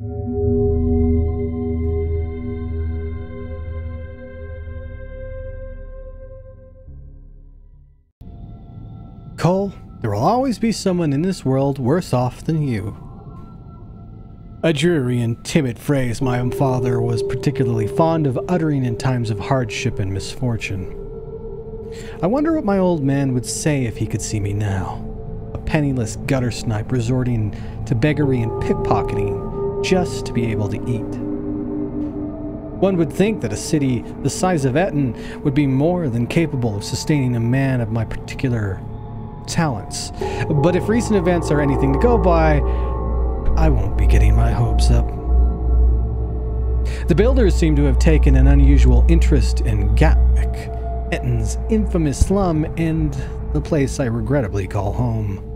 Cole, there will always be someone in this world worse off than you. A dreary and timid phrase my own father was particularly fond of uttering in times of hardship and misfortune. I wonder what my old man would say if he could see me now. A penniless gutter snipe resorting to beggary and pickpocketing just to be able to eat. One would think that a city the size of Etten would be more than capable of sustaining a man of my particular talents. But if recent events are anything to go by, I won't be getting my hopes up. The builders seem to have taken an unusual interest in Gatwick, Etten's infamous slum, and the place I regrettably call home.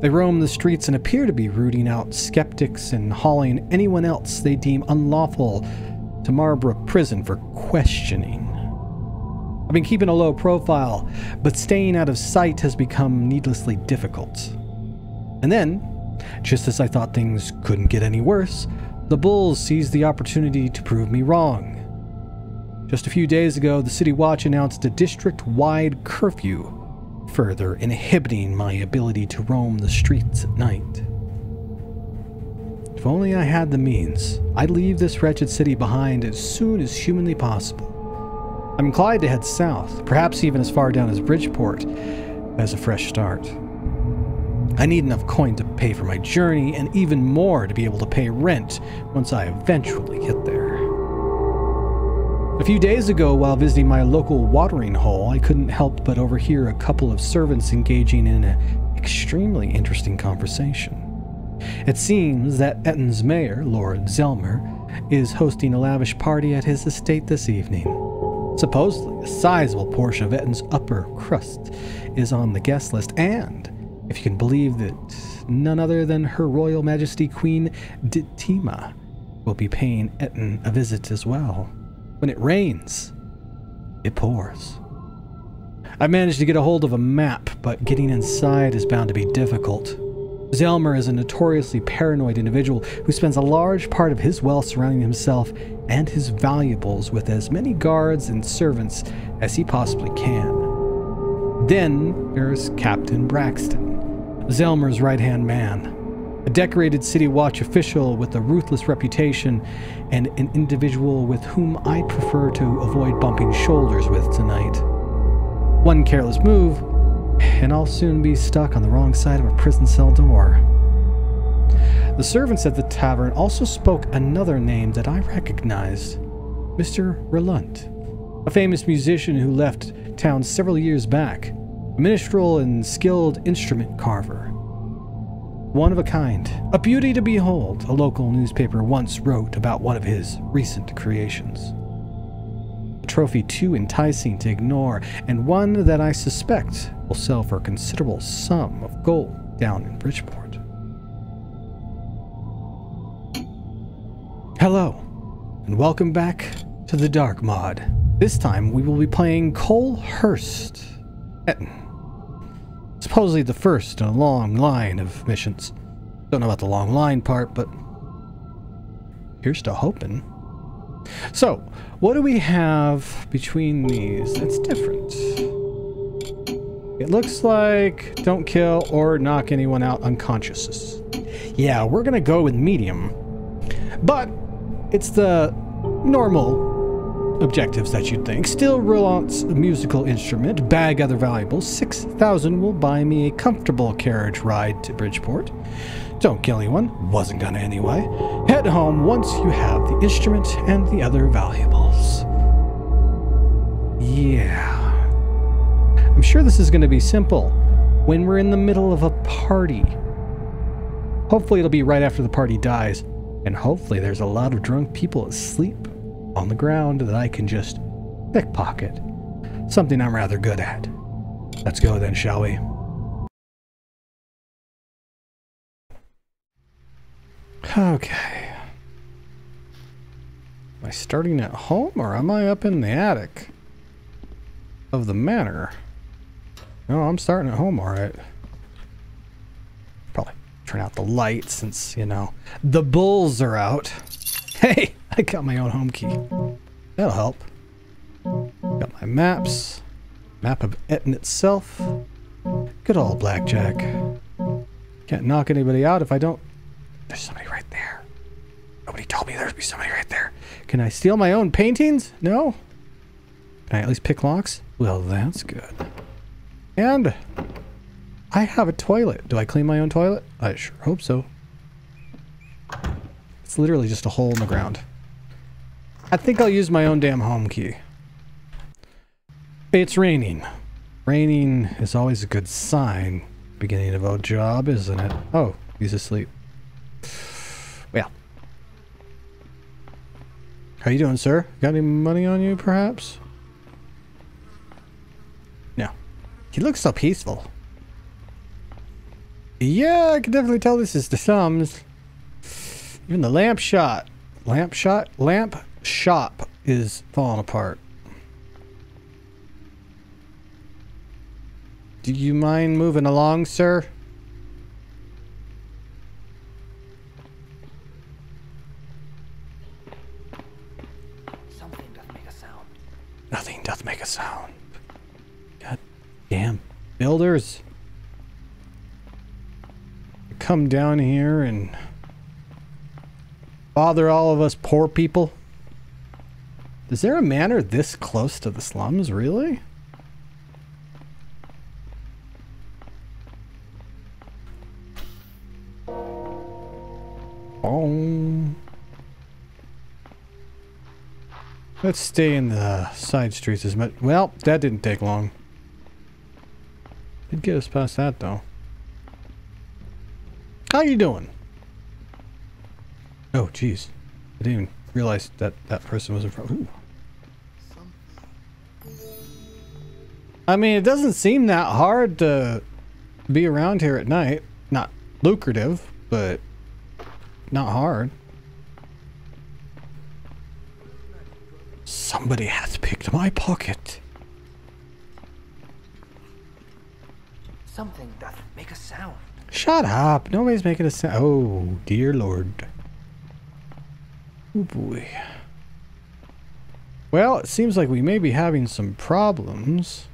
They roam the streets and appear to be rooting out skeptics and hauling anyone else they deem unlawful to Marbrook Prison for questioning. I've been keeping a low profile, but staying out of sight has become needlessly difficult. And then, just as I thought things couldn't get any worse, the Bulls seized the opportunity to prove me wrong. Just a few days ago, the City Watch announced a district wide curfew, further inhibiting my ability to roam the streets at night. If only I had the means, I'd leave this wretched city behind as soon as humanly possible. I'm inclined to head south, perhaps even as far down as Bridgeport, as a fresh start. I need enough coin to pay for my journey, and even more to be able to pay rent once I eventually get there. A few days ago, while visiting my local watering hole, I couldn't help but overhear a couple of servants engaging in an extremely interesting conversation. It seems that Etten's mayor, Lord Zelmer, is hosting a lavish party at his estate this evening. Supposedly, a sizable portion of Etten's upper crust is on the guest list, and, if you can believe that none other than Her Royal Majesty Queen Ditima will be paying Etten a visit as well. When it rains, it pours. I've managed to get a hold of a map, but getting inside is bound to be difficult. Zelmer is a notoriously paranoid individual who spends a large part of his wealth surrounding himself and his valuables with as many guards and servants as he possibly can. Then there's Captain Braxton, Zelmer's right hand man, a decorated City Watch official with a ruthless reputation and an individual with whom I prefer to avoid bumping shoulders with tonight. One careless move, and I'll soon be stuck on the wrong side of a prison cell door. The servants at the tavern also spoke another name that I recognized Mr. Relunt, a famous musician who left town several years back, a minstrel and skilled instrument carver. One of a kind, a beauty to behold, a local newspaper once wrote about one of his recent creations A trophy too enticing to ignore, and one that I suspect will sell for a considerable sum of gold down in Bridgeport. Hello, and welcome back to the Dark Mod. This time we will be playing Cole Hurst Etten. Supposedly the first in a long line of missions. Don't know about the long line part, but here's to hoping. So, what do we have between these that's different? It looks like don't kill or knock anyone out unconscious. Yeah, we're gonna go with medium. But it's the normal objectives that you'd think. Still Rolant's musical instrument, bag other valuables. 6,000 will buy me a comfortable carriage ride to Bridgeport. Don't kill anyone, wasn't gonna anyway. Head home once you have the instrument and the other valuables. Yeah. I'm sure this is gonna be simple when we're in the middle of a party. Hopefully it'll be right after the party dies, and hopefully there's a lot of drunk people asleep on the ground that I can just pickpocket. Something I'm rather good at. Let's go then, shall we? Okay. Am I starting at home or am I up in the attic of the manor? No, I'm starting at home, alright. Probably Turn out the light since, you know, the bulls are out. Hey, I got my own home key. That'll help. Got my maps. Map of Etten itself. Good old blackjack. Can't knock anybody out if I don't... There's somebody right there. Nobody told me there'd be somebody right there. Can I steal my own paintings? No? Can I at least pick locks? Well, that's good. And I have a toilet. Do I clean my own toilet? I sure hope so. It's literally just a hole in the ground. I think I'll use my own damn home key. It's raining. Raining is always a good sign. Beginning of a job, isn't it? Oh, he's asleep. Well. How you doing, sir? Got any money on you, perhaps? No. He looks so peaceful. Yeah, I can definitely tell this is the Slums. Even the lamp shot, lamp shot, lamp shop is falling apart. Do you mind moving along, sir? Something doth make a sound. Nothing doth make a sound. God damn builders. Come down here and bother all of us poor people. Is there a manor this close to the slums, really? Oh. Let's stay in the side streets as much. Well, that didn't take long. Did get us past that though. How you doing? Oh, jeez. I didn't even realize that that person was in front. Ooh. I mean, it doesn't seem that hard to be around here at night. Not lucrative, but not hard. Somebody has picked my pocket. Something doth make a sound. Shut up. Nobody's making a sound. Oh, dear lord. Oh boy. Well, it seems like we may be having some problems.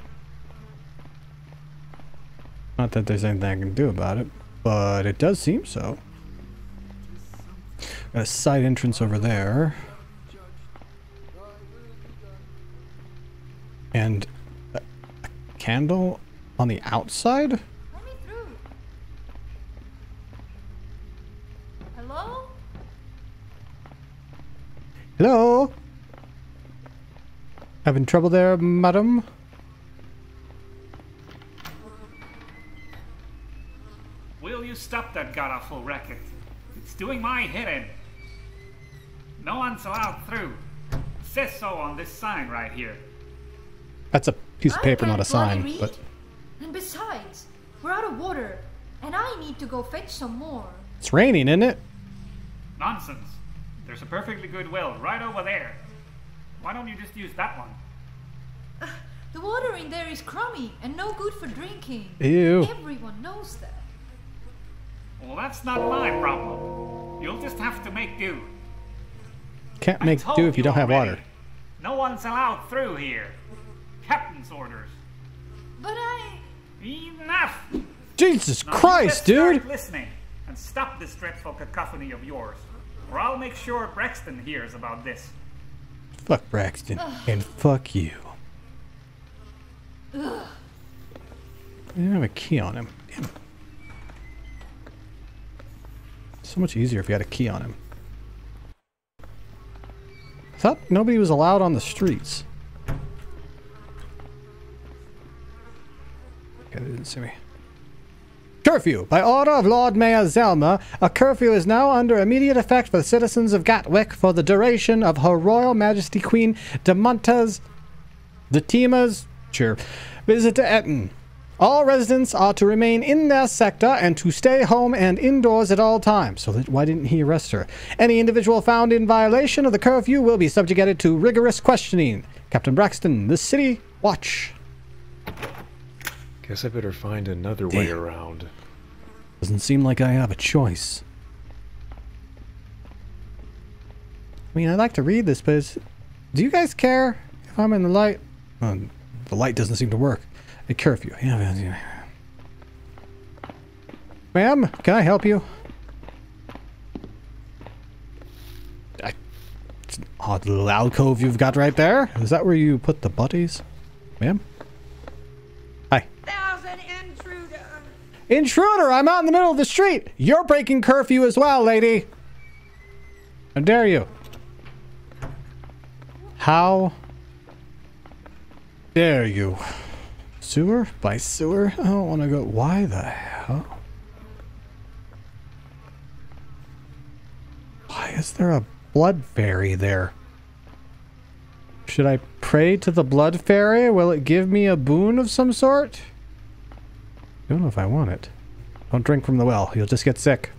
Not that there's anything I can do about it, but it does seem so. Got a side entrance over there. And a, a candle on the outside? Let me through. Hello? Hello? Having trouble there, madam? You stop that god-awful racket? It's doing my head in. No one's allowed through. It says so on this sign right here. That's a piece of paper, not a sign, read. but And besides, we're out of water, and I need to go fetch some more. it's raining, isn't it? Nonsense. There's a perfectly good well right over there. Why don't you just use that one? The water in there is crummy and no good for drinking. Ew. Everyone knows that. Well, that's not my problem. You'll just have to make do. Can't make do if you don't have already. water. No one's allowed through here. Captain's orders. But I. Enough! Jesus Now you Christ, best start dude! listening and stop this dreadful cacophony of yours, or I'll make sure Braxton hears about this. Fuck Braxton. and fuck you. I didn't have a key on him. Damn. So much easier if you had a key on him. I thought nobody was allowed on the streets. Okay, they didn't see me. Curfew! By order of Lord Mayor Zelmer, a curfew is now under immediate effect for the citizens of Gatwick for the duration of Her Royal Majesty Queen Demonta's Detima's sure, visit to Etten. All residents are to remain in their sector and to stay home and indoors at all times. So that, why didn't he arrest her? Any individual found in violation of the curfew will be subjected to rigorous questioning. Captain Braxton, the city watch. Guess I better find another way around. Doesn't seem like I have a choice. I mean, I'd like to read this, but do you guys care if I'm in the light? Uh, the light doesn't seem to work. A curfew. Yeah, yeah. Ma'am, can I help you? I, it's an odd little alcove you've got right there. Is that where you put the bodies? Ma'am? Hi. There's an intruder. Intruder! I'm out in the middle of the street! You're breaking curfew as well, lady! How dare you? How dare you? Sewer? By sewer? I don't want to go. Why the hell? Why is there a blood fairy there? Should I pray to the blood fairy? Will it give me a boon of some sort? Don't know if I want it. Don't drink from the well. You'll just get sick.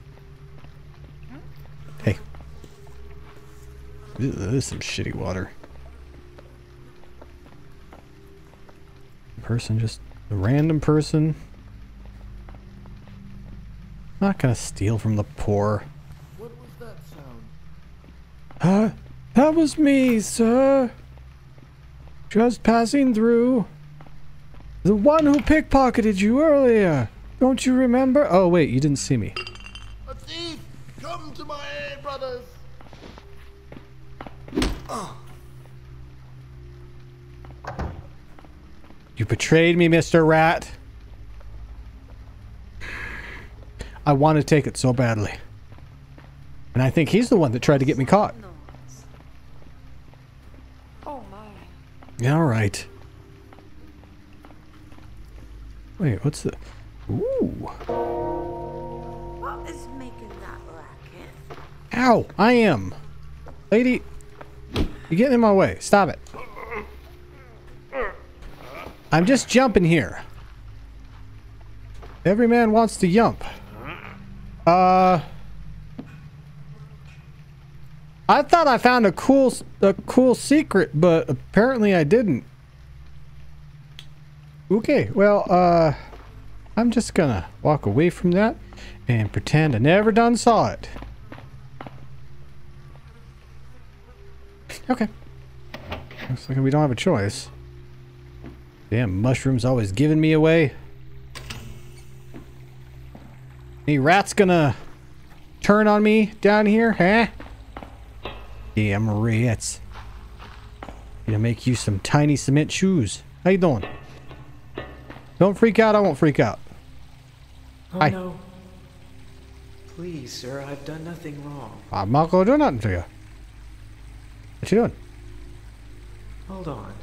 Hey. This is some shitty water. Person, just a random person. Not gonna steal from the poor. What was that sound? Uh, that was me, sir. Just passing through. The one who pickpocketed you earlier. Don't you remember? Oh, wait, you didn't see me. A thief! Come to my aid, brothers! You betrayed me, Mr. Rat. I want to take it so badly. And I think he's the one that tried to get me caught. Oh my. Yeah, all right. Wait, what's the... Ooh. What is making that racket? Ow! I am. Lady, you're getting in my way. Stop it. I'm just jumping here. Every man wants to jump. Uh... I thought I found a cool, a cool secret, but apparently I didn't. Okay, well, uh, I'm just gonna walk away from that and pretend I never done saw it. Okay. Looks like we don't have a choice. Damn, mushrooms always giving me away. Any rats gonna turn on me down here, huh? Damn rats. Gonna make you some tiny cement shoes. How you doing? Don't freak out, I won't freak out. Oh Hi. no. Please, sir, I've done nothing wrong. I'm not gonna do nothing to you. What you doing? Hold on.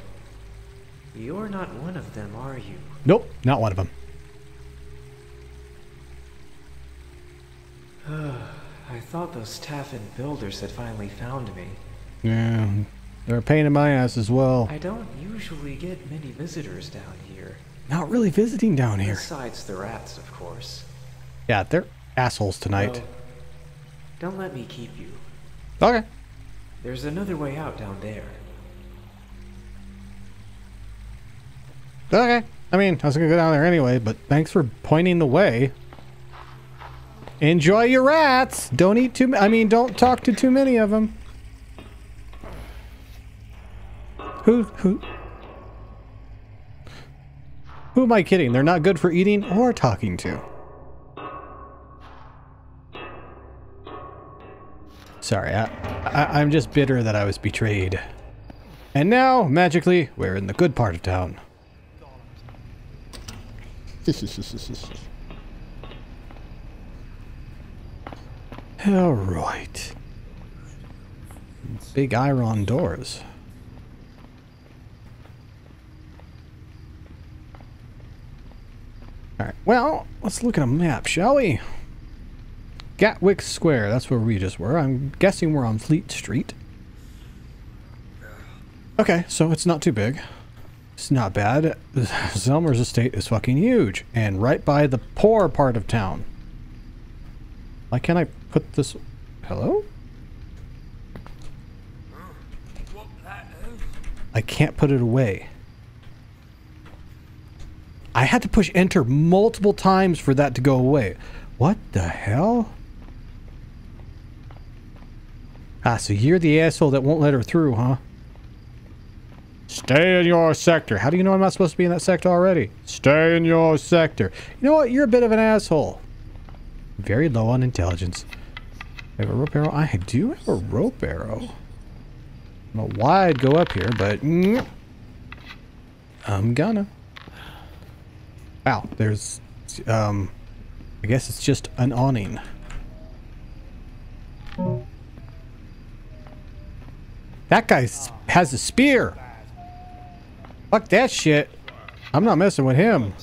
You're not one of them, are you? Nope, not one of them. I thought those Taffin builders had finally found me. Yeah, they're a pain in my ass as well. I don't usually get many visitors down here. Not really visiting down here. Besides the rats, of course. Yeah, they're assholes tonight. Well, don't let me keep you. Okay. There's another way out down there. Okay. I mean, I was gonna go down there anyway, but thanks for pointing the way. Enjoy your rats. Don't eat too. I mean, don't talk to too many of them. Who who? Who am I kidding? They're not good for eating or talking to. Sorry, I, I, I'm just bitter that I was betrayed. And now, magically, we're in the good part of town. All right. Big iron doors. All right. Well, let's look at a map, shall we? Gatwick Square. That's where we just were. I'm guessing we're on Fleet Street. Okay, so it's not too big. It's not bad. Zelmer's estate is fucking huge and right by the poor part of town. Why can't I put this... Hello? I can't put it away. I had to push enter multiple times for that to go away. What the hell? Ah, so you're the asshole that won't let her through, huh? Stay in your sector. How do you know I'm not supposed to be in that sector already? Stay in your sector. You know what? You're a bit of an asshole. Very low on intelligence. I have a rope arrow. I do have a rope arrow. I don't know why I'd go up here, but mm, I'm gonna. Wow, there's, um, I guess it's just an awning. That guy has a spear. Fuck that shit. I'm not messing with him.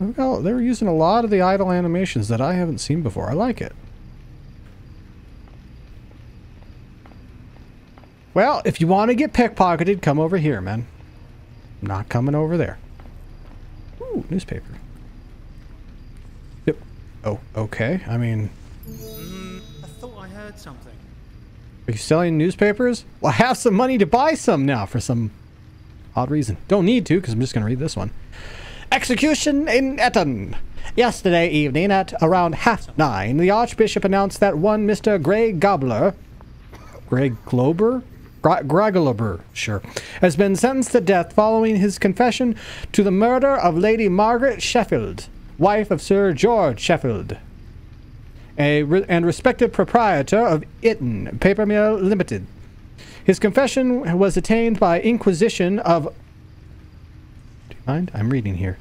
Well, they were using a lot of the idle animations that I haven't seen before. I like it. Well, if you want to get pickpocketed, come over here, man. I'm not coming over there. Ooh, newspaper. Yep. Oh, okay. I mean, mm, I thought I heard something. Are you selling newspapers? Well, I have some money to buy some now for some odd reason. Don't need to, because I'm just going to read this one. Execution in Eton. Yesterday evening at around half nine, the Archbishop announced that one Mr. Grey Gobbler, Grey Glober? Gragalober, sure, has been sentenced to death following his confession to the murder of Lady Margaret Sheffield, wife of Sir George Sheffield, re- and respected proprietor of Eton Paper Mill Limited. His confession was attained by inquisition of. Do you mind? I'm reading here.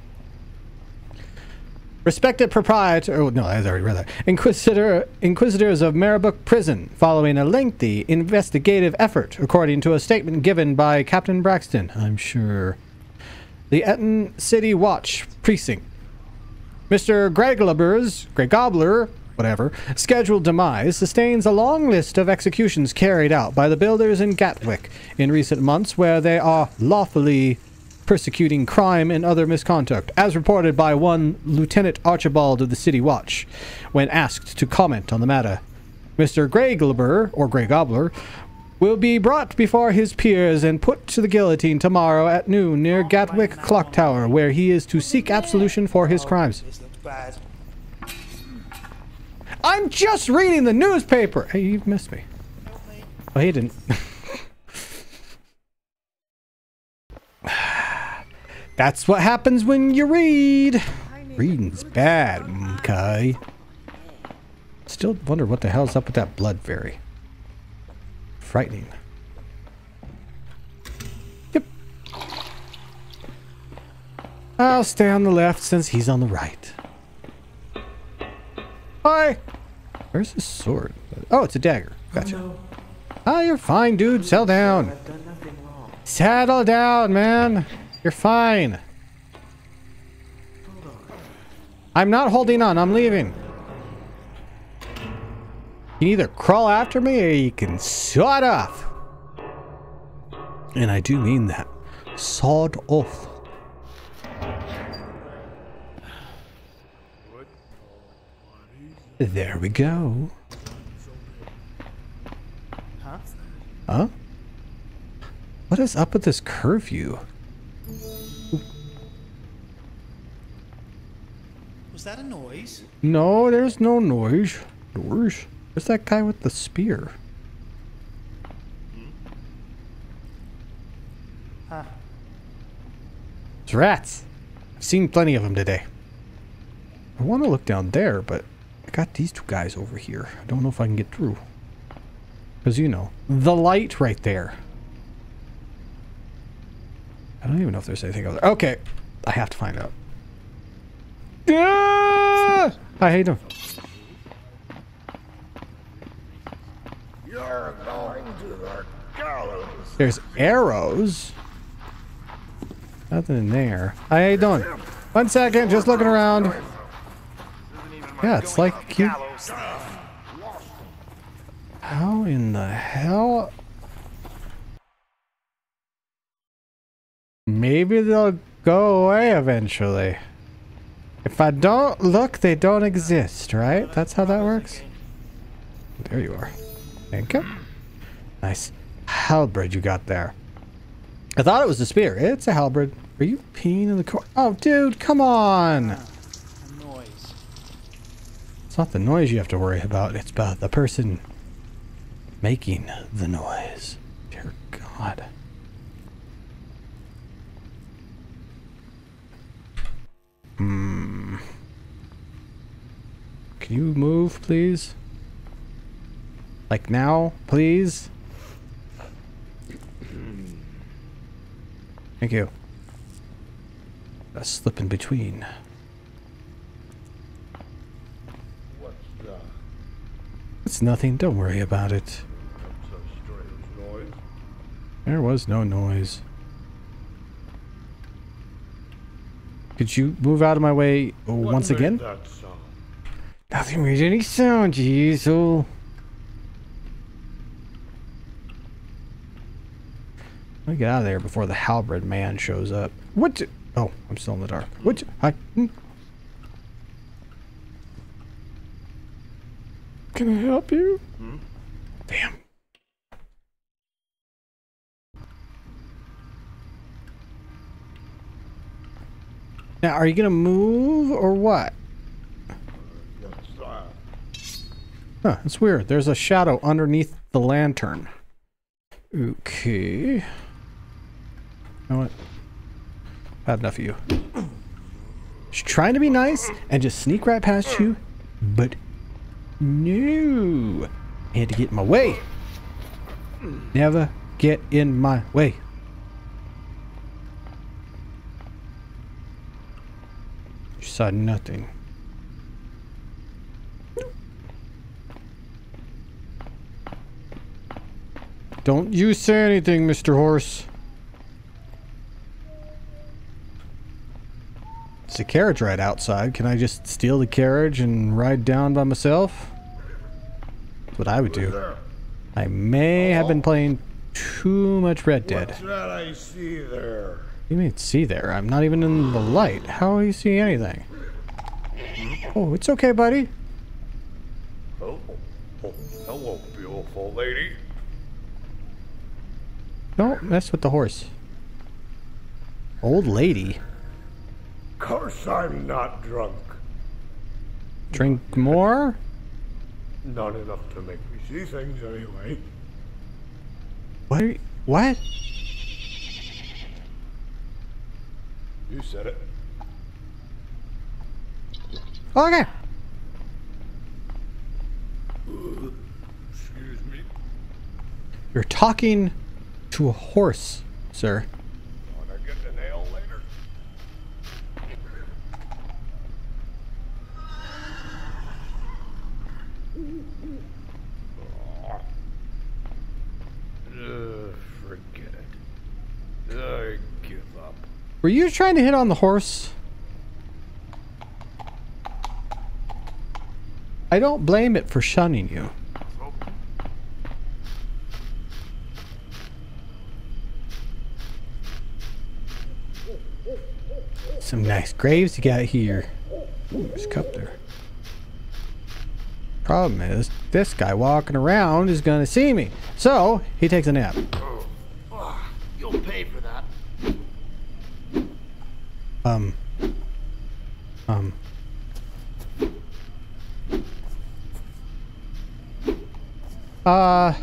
Respected proprietor. Oh no, I already read that. Inquisitor, inquisitors of Marybrook Prison, following a lengthy investigative effort, according to a statement given by Captain Braxton. I'm sure. The Eton City Watch precinct. Mr. Greglober's, Gregobler, whatever, scheduled demise sustains a long list of executions carried out by the builders in Gatwick in recent months where they are lawfully persecuting crime and other misconduct, as reported by one Lieutenant Archibald of the City Watch, when asked to comment on the matter. Mr. Greyglober, or Grey Gobbler, will be brought before his peers and put to the guillotine tomorrow at noon near Gatwick Clock Tower, where he is to seek absolution for his crimes. I'm just reading the newspaper! Hey, you've missed me. Oh, he didn't. That's what happens when you read. Reading's bad, okay? Still wonder what the hell's up with that blood fairy. Frightening. Yep. I'll stay on the left since he's on the right. Hi! Where's his sword? Oh, it's a dagger. Gotcha. Ah, you're fine, dude. Settle down. I've done nothing wrong. Settle down, man. You're fine. I'm not holding on. I'm leaving. You can either crawl after me or you can sawed off. And I do mean that. Sawed off. There we go. Huh? Huh? What is up with this curfew? Was that a noise? No, there's no noise. Noise. Where's that guy with the spear? Huh. It's rats. I've seen plenty of them today. I want to look down there, but I got these two guys over here. I don't know if I can get through. Because, you know, the light right there. I don't even know if there's anything over there. Okay. I have to find out. Ah! I hate them. You're going to the gallows. There's arrows. Nothing in there. How you doing? One second, just looking around. Yeah, it's like you. How in the hell? Maybe they'll go away eventually. If I don't look, they don't exist, right? That's how that works? There you are. Thank you. Nice halberd you got there. I thought it was a spear. It's a halberd. Are you peeing in the corner? Oh, dude, come on. It's not the noise you have to worry about. It's about the person making the noise. Dear God. Hmm. Can you move, please? Like now, please? Thank you. A slip in between. What's that? It's nothing. Don't worry about it. That's a strange noise. There was no noise. Could you move out of my way oh, What once again? Nothing made any sound, Jeezel. Let me get out of there before the halberd man shows up. What? Oh, I'm still in the dark. What? Hi. Hmm. Can I help you? Damn. Now, are you gonna move or what? Huh, it's weird. There's a shadow underneath the lantern. Okay. You know what? Had enough of you. She's trying to be nice and just sneak right past you, but no. I had to get in my way. Never get in my way. You saw nothing. Don't you say anything, Mr. Horse. A carriage right outside. Can I just steal the carriage and ride down by myself? That's what I would do. I may have been playing too much Red Dead. What's that I see there? You may see there. I'm not even in the light. How will you see anything? Oh, it's okay, buddy. Oh, oh, hello, beautiful lady. Don't mess with the horse. Old lady. Course I'm not drunk. Drink more? Not enough to make me see things anyway. What? You, what? You said it. Okay. Excuse me. You're talking to a horse, sir. Wanna get the nail later? Ugh, forget it. I give up. Were you trying to hit on the horse? I don't blame it for shunning you. Some nice graves you got here. Ooh, there's a cup there. Problem is, this guy walking around is gonna see me. So, he takes a nap. You'll pay for that. Um. Um. Uh.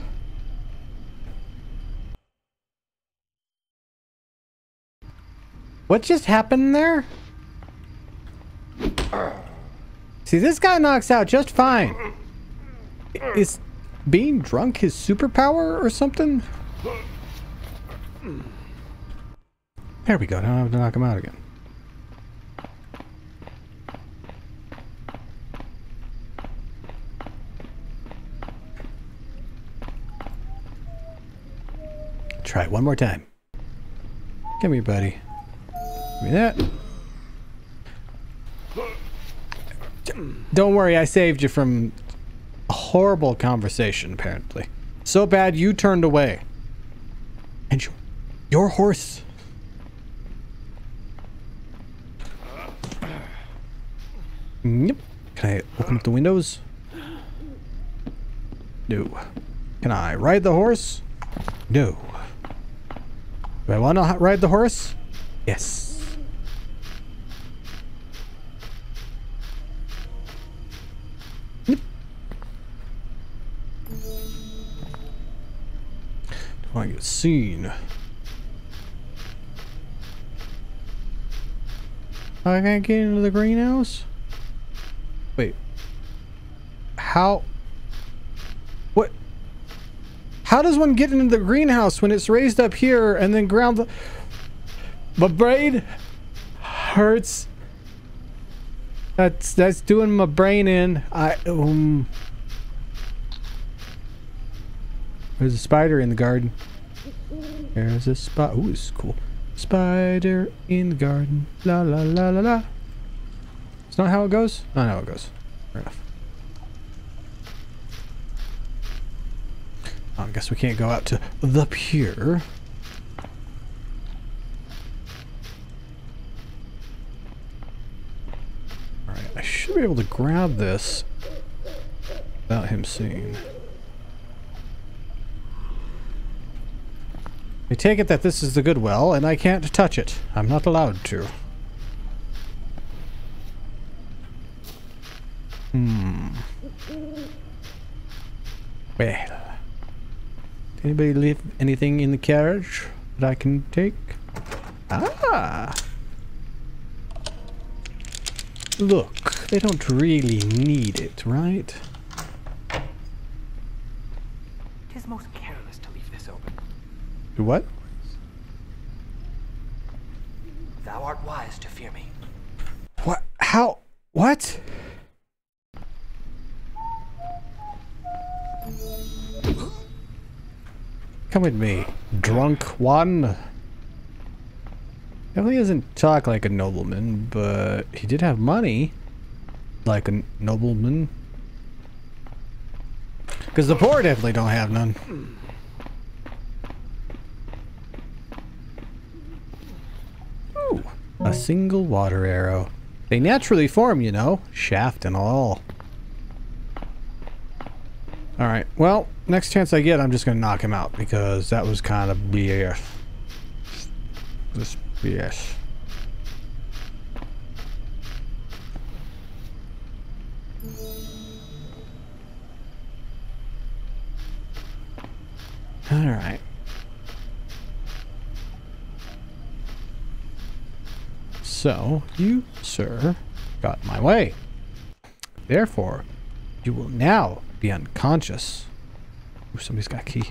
What just happened there? See, this guy knocks out just fine. Is being drunk his superpower or something? There we go. Now I have to knock him out again. Try it one more time. Come here, buddy. Give me that. Don't worry, I saved you from a horrible conversation, apparently. So bad you turned away. And your, your horse. Yep. Can I open up the windows? No. Can I ride the horse? No. Do I want to ride the horse? Yes. Do I get seen? I can't get into the greenhouse? Wait. How? How does one get into the greenhouse when it's raised up here and then ground. My brain hurts. That's that's doing my brain in. I um. There's a spider in the garden. There's a spot. Ooh, is cool. Spider in the garden. La la la la la. It's not how it goes? Not how it goes. Fair enough. I guess we can't go out to the pier. Alright, I should be able to grab this without him seeing. I take it that this is the good well, and I can't touch it. I'm not allowed to. Hmm. Well. Anybody leave anything in the carriage that I can take? Ah! Look, they don't really need it, right? Tis most careless to leave this open. Do what? Thou art wise to fear me. What? How? What? Come with me, drunk one. Definitely doesn't talk like a nobleman, but he did have money like a nobleman. Because the poor definitely don't have none. Ooh, a single water arrow. They naturally form, you know, shaft and all. Alright, well, next chance I get, I'm just gonna knock him out because that was kind of BS. Just BS. Alright. So, you, sir, got my way. Therefore, you will now be unconscious. Ooh, somebody's got a key.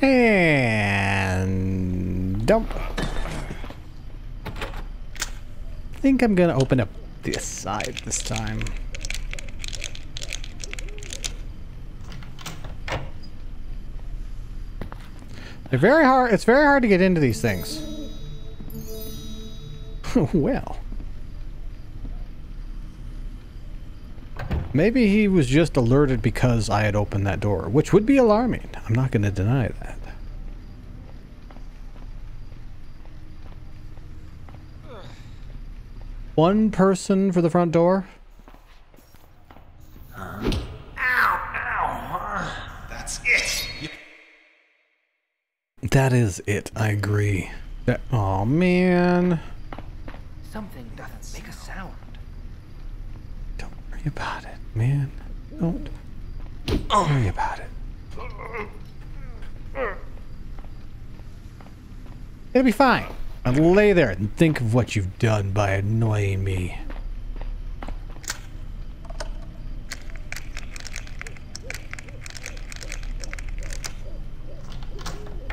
And dump. I think I'm gonna open up this side this time. They're very hard. It's very hard to get into these things. well. Maybe he was just alerted because I had opened that door, which would be alarming. I'm not going to deny that. One person for the front door? That's it. You That is it. I agree. That. Oh man. Something doesn't make a sound. Don't worry about it, man. Don't worry about it. It'll be fine. I'll lay there and think of what you've done by annoying me.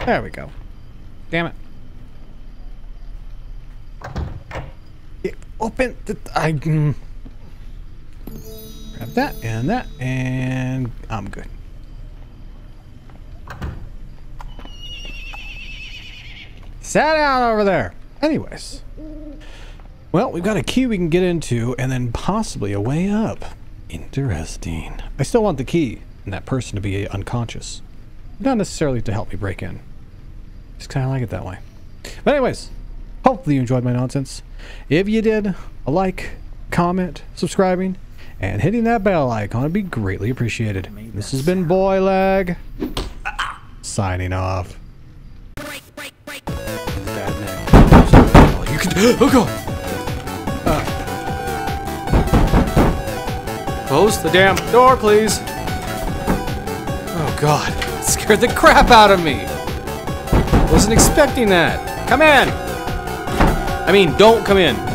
There we go. Damn it. Yeah, open the. I. Mm. Grab that and that, and I'm good. Sat down over there. Anyways. Well, we've got a key we can get into, and then possibly a way up. Interesting. I still want the key and that person to be unconscious. Not necessarily to help me break in. Just kind of like it that way. But anyways, hopefully you enjoyed my nonsense. If you did, a like, comment, subscribing, and hitting that bell icon would be greatly appreciated. This has been Boylag, signing off. Oh god! Uh. Close the damn door, please. Oh god, it scared the crap out of me. Wasn't expecting that. Come in. I mean, don't come in.